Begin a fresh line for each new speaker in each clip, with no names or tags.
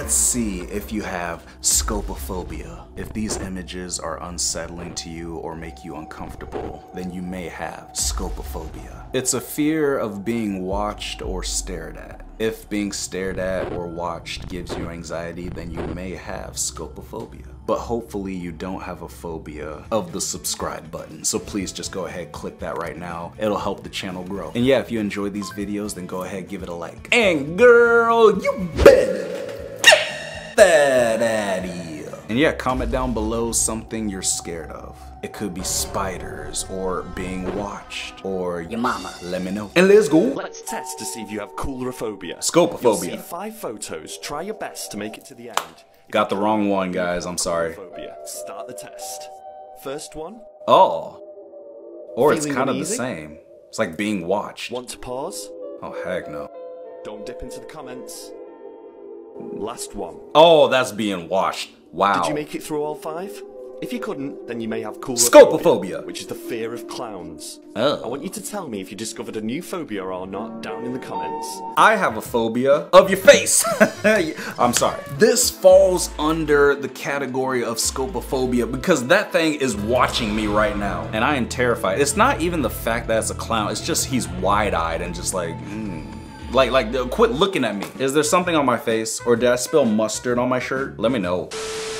Let's see if you have scopophobia. If these images are unsettling to you or make you uncomfortable, then you may have scopophobia. It's a fear of being watched or stared at. If being stared at or watched gives you anxiety, then you may have scopophobia. But hopefully you don't have a phobia of the subscribe button. So please just go ahead, click that right now. It'll help the channel grow. And yeah, if you enjoy these videos, then go ahead, give it a like. And girl, you better get that out of here. And yeah, comment down below something you're scared of. It could be spiders or being watched or
Your mama.
let me know. And let's go.
Let's test to see if you have coulrophobia.
Scopophobia.
You'll see five photos. Try your best to make it to the end. If
Got the wrong one, guys. I'm sorry.
coulrophobia. Start the test. First one.
Oh. Or it's
Feeling
kind of the same. It's like being watched.
Want to pause?
Oh, heck no.
Don't dip into the comments. Last one.
Oh, that's being washed. Wow.
Did you make it through all five? If you couldn't, then you may have
Scopophobia.
which is the fear of clowns.
Oh.
I want you to tell me if you discovered a new phobia or not down in the comments.
I have a phobia of your face. I'm sorry. This falls under the category of scopophobia because that thing is watching me right now and I am terrified. It's not even the fact that it's a clown, it's just he's wide-eyed and just like, mm. Like, like, quit looking at me. Is there something on my face or did I spill mustard on my shirt? Let me know.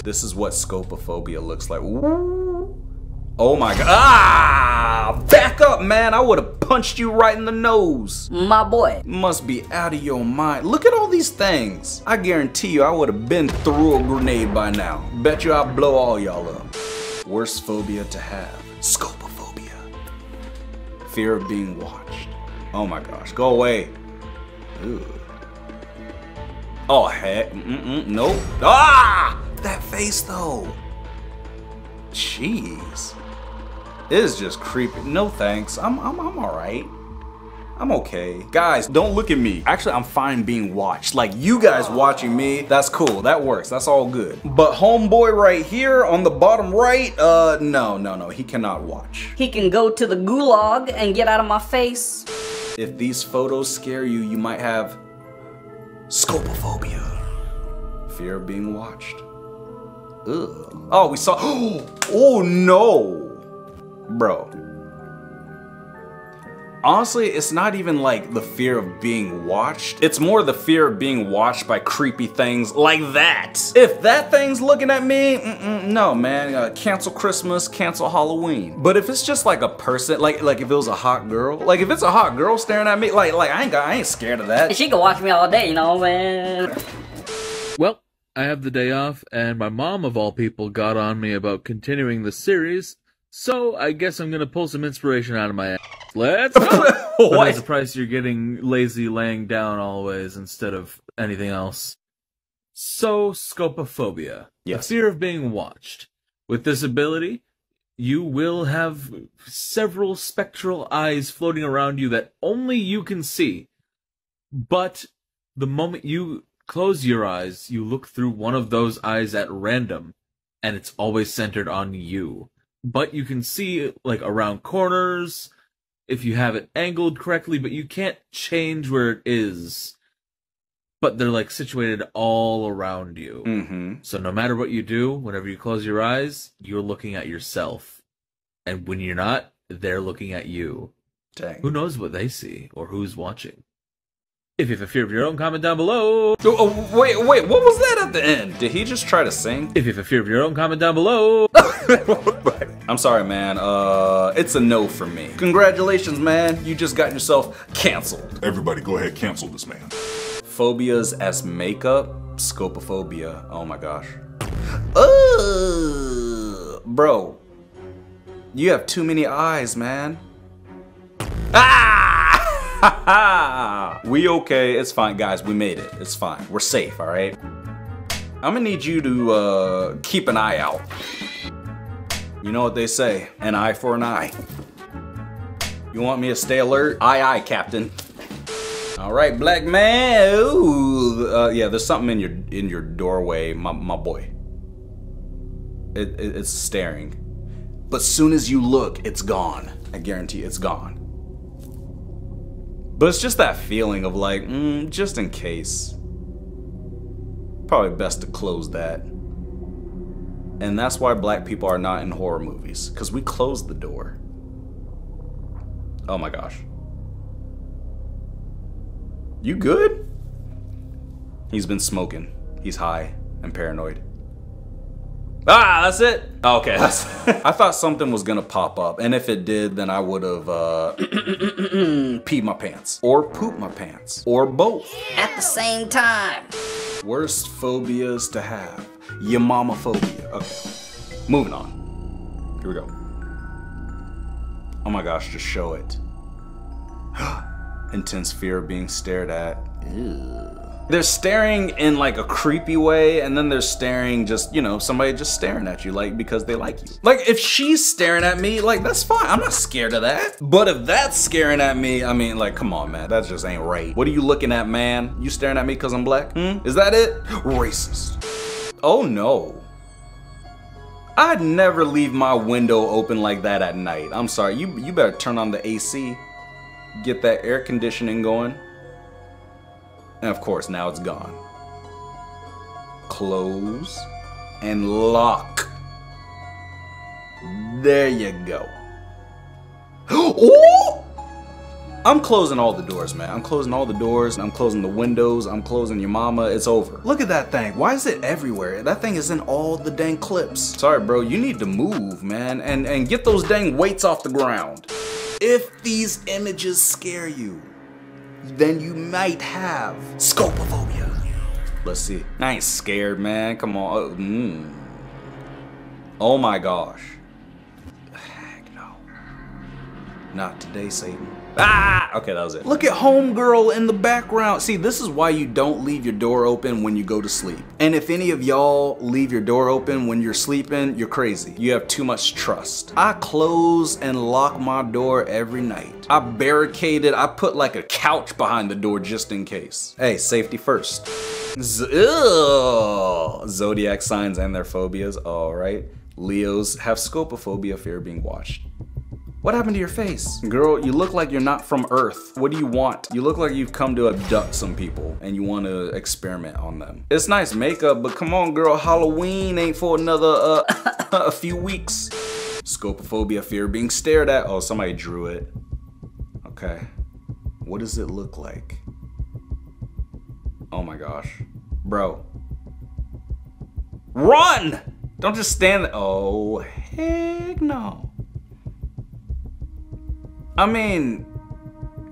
This is what scopophobia looks like. Oh my god. Ah! Back up, man. I would have punched you right in the nose.
My boy.
Must be out of your mind. Look at all these things. I guarantee you I would have been through a grenade by now. Bet you I'll blow all y'all up. Worst phobia to have. Scopophobia. Fear of being watched. Oh my gosh. Go away. Ew. Oh heck. Mm-mm. Nope. Ah! That face though. Jeez. It is just creepy. No thanks. I'm I'm I'm alright. I'm okay. Guys, don't look at me. Actually, I'm fine being watched. Like, you guys watching me, that's cool. That works. That's all good. But homeboy right here on the bottom right, uh, no, no, no. He cannot watch.
He can go to the gulag and get out of my face.
If these photos scare you, you might have scopophobia. Fear of being watched. Ugh. Oh, we saw. Oh, no. Bro. Honestly, it's not even like the fear of being watched. It's more the fear of being watched by creepy things like that. If that thing's looking at me, mm-mm, no, man. Uh, cancel Christmas, cancel Halloween. But if it's just like a person, like like if it was a hot girl, like if it's a hot girl staring at me, like like I ain't got, I ain't scared of that.
she can watch me all day, you know, man.
Well, I have the day off, and my mom, of all people, got on me about continuing the series, so I guess I'm gonna pull some inspiration out of my ass. Let's go! but as a price, you're getting lazy laying down always instead of anything else. So, scopophobia.
Yes.
The fear of being watched. With this ability, you will have several spectral eyes floating around you that only you can see. But the moment you close your eyes, you look through one of those eyes at random, and it's always centered on you. But you can see, like, around corners, if you have it angled correctly, but you can't change where it is. But they're, like, situated all around you.
Mm-hmm.
So no matter what you do, whenever you close your eyes, you're looking at yourself. And when you're not, they're looking at you.
Dang.
Who knows what they see or who's watching? If you have a fear of your own, comment down below.
Oh, oh, wait, wait, what was that at the end? Did he just try to sing?
If you have a fear of your own, comment down below.
I'm sorry, man. Uh, it's a no for me. Congratulations, man. You just got yourself canceled.
Everybody go ahead, cancel this man.
Phobias as makeup, scopophobia. Oh my gosh. Ugh, bro. You have too many eyes, man. Ah! we okay. It's fine, guys. We made it. It's fine. We're safe, all right? I'm gonna need you to uh, keep an eye out. You know what they say, an eye for an eye. You want me to stay alert? Aye, aye, Captain. All right, black man. Ooh, uh, yeah, there's something in your in your doorway, my my boy. It, it it's staring, but soon as you look, it's gone. I guarantee it's gone. But it's just that feeling of like, mm, just in case. Probably best to close that. And that's why black people are not in horror movies, because we close the door. Oh my gosh. You good? He's been smoking. He's high and paranoid. Ah, that's it. Okay, that's. I thought something was gonna pop up, and if it did, then I would have uh, peed my pants or pooped my pants or both.
At the same time.
Worst phobias to have. Your mama phobia. Okay. Moving on. Here we go. Oh my gosh, just show it. Intense fear of being stared at. Ew. They're staring in like a creepy way, and then they're staring just, you know, somebody just staring at you, like because they like you. Like if she's staring at me, like that's fine. I'm not scared of that. But if that's scaring at me, I mean, like, come on, man, that just ain't right. What are you looking at, man? You staring at me because I'm black? Hmm? Is that it? Racist. Oh no. I'd never leave my window open like that at night. I'm sorry, you, you better turn on the AC. Get that air conditioning going. And of course, now it's gone. Close and lock. There you go. Ooh! I'm closing all the doors, man. I'm closing all the doors. I'm closing the windows. I'm closing your mama. It's over. Look at that thing. Why is it everywhere? That thing is in all the dang clips. Sorry, bro. You need to move, man, and, and get those dang weights off the ground. If these images scare you, then you might have scopophobia. Let's see. I ain't scared, man. Come on. Oh, mm. oh my gosh. Not today, Satan. Ah! Okay, that was it. Look at Homegirl in the background. See, this is why you don't leave your door open when you go to sleep. And if any of y'all leave your door open when you're sleeping, you're crazy. You have too much trust. I close and lock my door every night. I barricaded, I put like a couch behind the door just in case. Hey, safety first. Z Ugh. Zodiac signs and their phobias, all right. Leos have scopophobia, fear of being watched. What happened to your face? Girl, you look like you're not from Earth. What do you want? You look like you've come to abduct some people and you want to experiment on them. It's nice makeup, but come on, girl. Halloween ain't for another, uh, a few weeks. Scopophobia, fear being stared at. Oh, somebody drew it. Okay. What does it look like? Oh my gosh. Bro. Run! Don't just stand. Oh, heck no. I mean,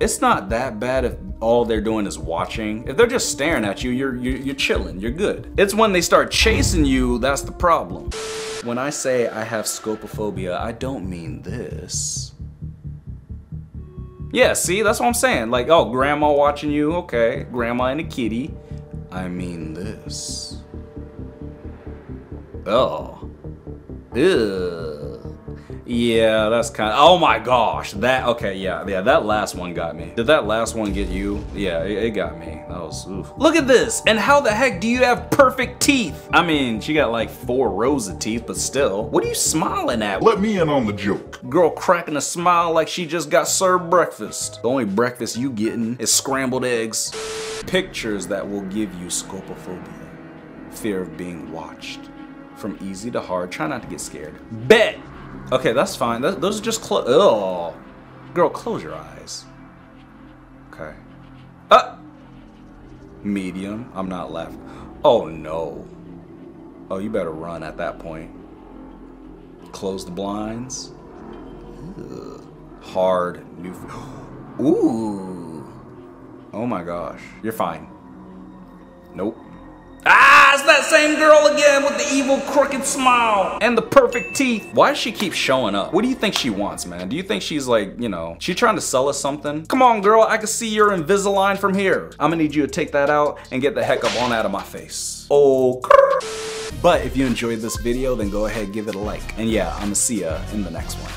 it's not that bad if all they're doing is watching. If they're just staring at you, you're, you're, you're chilling, you're good. It's when they start chasing you, that's the problem. When I say I have scopophobia, I don't mean this. Yeah, see, that's what I'm saying. Like, oh, grandma watching you, okay. Grandma and a kitty. I mean this. Oh. Ew. Yeah, that's kind of, oh my gosh, that, okay, yeah, yeah, that last one got me. Did that last one get you? Yeah, it, it got me. That was, oof. Look at this, and how the heck do you have perfect teeth? I mean, she got like four rows of teeth, but still. What are you smiling at?
Let me in on the joke.
Girl cracking a smile like she just got served breakfast. The only breakfast you getting is scrambled eggs. Pictures that will give you scopophobia. Fear of being watched. From easy to hard, try not to get scared. Bet! Okay, that's fine. Th those are just close. Oh, girl, close your eyes. Okay. Uh. Medium. I'm not left. Oh no. Oh, you better run at that point. Close the blinds. Ugh. Hard new. Ooh. Oh my gosh. You're fine. Nope. Same girl again with the evil crooked smile and the perfect teeth. Why does she keep showing up? What do you think she wants, man? Do you think she's like, you know, she trying to sell us something? Come on, girl, I can see your Invisalign from here. I'm gonna need you to take that out and get the heck up on out of my face. Oh, but if you enjoyed this video, then go ahead, give it a like. And yeah, I'm gonna see ya in the next one.